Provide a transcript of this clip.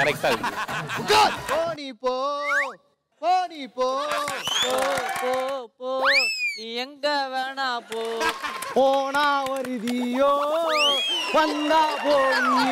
கரெக்டா இருக்கு. போ போ போ போ போ போ போ. நீ எங்க வேணா போ. போனா வருதியோ வந்தா போவியோ